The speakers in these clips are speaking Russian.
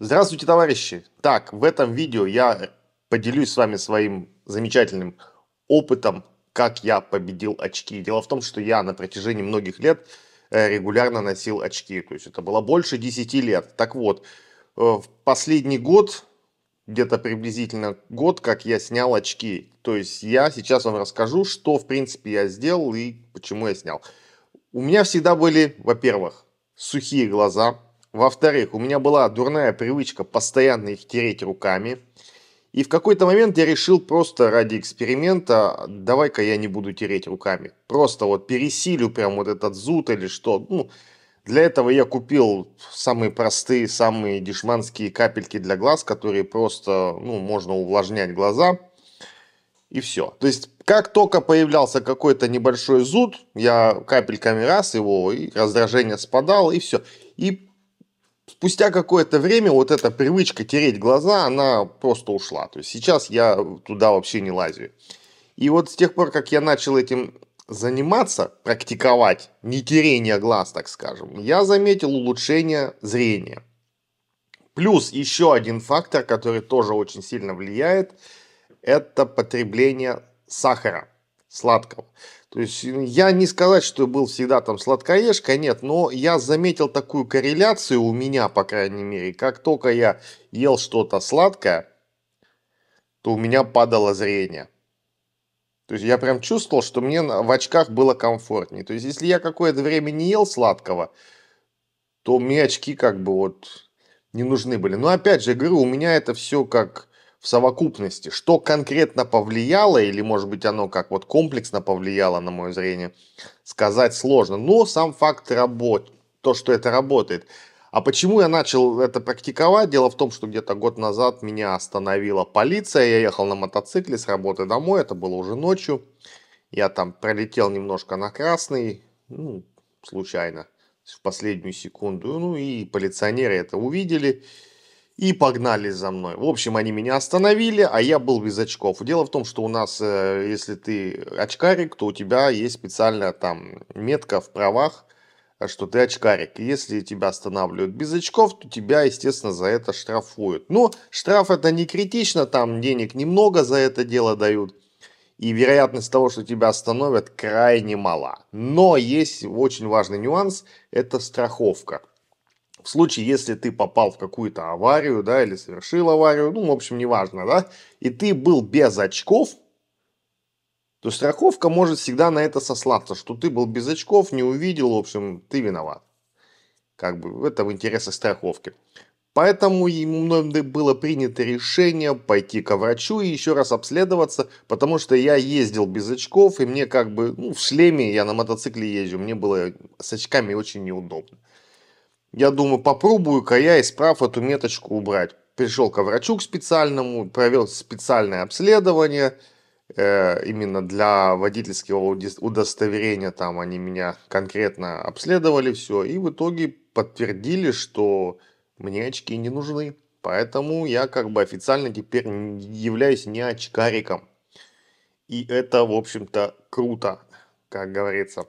Здравствуйте, товарищи! Так, в этом видео я поделюсь с вами своим замечательным опытом, как я победил очки. Дело в том, что я на протяжении многих лет э, регулярно носил очки, то есть это было больше 10 лет. Так вот, э, в последний год, где-то приблизительно год, как я снял очки. То есть я сейчас вам расскажу, что в принципе я сделал и почему я снял. У меня всегда были, во-первых, сухие глаза, во-вторых, у меня была дурная привычка постоянно их тереть руками. И в какой-то момент я решил просто ради эксперимента, давай-ка я не буду тереть руками. Просто вот пересилю прям вот этот зуд или что. Ну, для этого я купил самые простые, самые дешманские капельки для глаз, которые просто, ну, можно увлажнять глаза. И все. То есть, как только появлялся какой-то небольшой зуд, я капельками раз его, и раздражение спадало, и все. И спустя какое-то время вот эта привычка тереть глаза, она просто ушла. То есть сейчас я туда вообще не лазю. И вот с тех пор, как я начал этим заниматься, практиковать не терение глаз, так скажем, я заметил улучшение зрения. Плюс еще один фактор, который тоже очень сильно влияет, это потребление сахара сладкого. То есть я не сказать, что был всегда там сладкоежка, нет, но я заметил такую корреляцию у меня, по крайней мере, как только я ел что-то сладкое, то у меня падало зрение. То есть я прям чувствовал, что мне в очках было комфортнее. То есть если я какое-то время не ел сладкого, то мне очки как бы вот не нужны были. Но опять же, говорю, у меня это все как в совокупности. Что конкретно повлияло, или может быть оно как вот комплексно повлияло на мое зрение, сказать сложно. Но сам факт работы, то, что это работает. А почему я начал это практиковать? Дело в том, что где-то год назад меня остановила полиция. Я ехал на мотоцикле с работы домой, это было уже ночью. Я там пролетел немножко на красный, ну, случайно, в последнюю секунду. Ну и полиционеры это увидели и погнали за мной. В общем, они меня остановили, а я был без очков. Дело в том, что у нас, э, если ты очкарик, то у тебя есть специальная там метка в правах, что ты очкарик. Если тебя останавливают без очков, то тебя, естественно, за это штрафуют. Но штраф это не критично, там денег немного за это дело дают. И вероятность того, что тебя остановят, крайне мала. Но есть очень важный нюанс, это страховка в случае, если ты попал в какую-то аварию, да, или совершил аварию, ну, в общем, неважно, да, и ты был без очков, то страховка может всегда на это сослаться, что ты был без очков, не увидел, в общем, ты виноват. Как бы это в интересах страховки. Поэтому мной было принято решение пойти к врачу и еще раз обследоваться, потому что я ездил без очков, и мне как бы, ну, в шлеме я на мотоцикле езжу, мне было с очками очень неудобно. Я думаю, попробую-ка я исправ эту меточку убрать. Пришел к врачу к специальному, провел специальное обследование, э, именно для водительского удостоверения, там они меня конкретно обследовали все, и в итоге подтвердили, что мне очки не нужны. Поэтому я как бы официально теперь являюсь не очкариком. И это, в общем-то, круто, как говорится.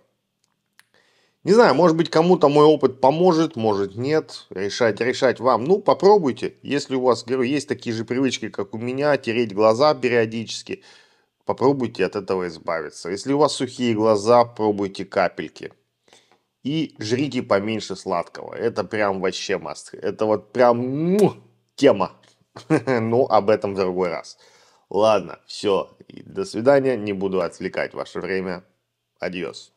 Не знаю, может быть, кому-то мой опыт поможет, может нет. Решать, решать вам. Ну, попробуйте. Если у вас, говорю, есть такие же привычки, как у меня, тереть глаза периодически, попробуйте от этого избавиться. Если у вас сухие глаза, пробуйте капельки. И жрите поменьше сладкого. Это прям вообще маст. Это вот прям тема. Ну, об этом в другой раз. Ладно, все. До свидания. Не буду отвлекать ваше время. Адьос.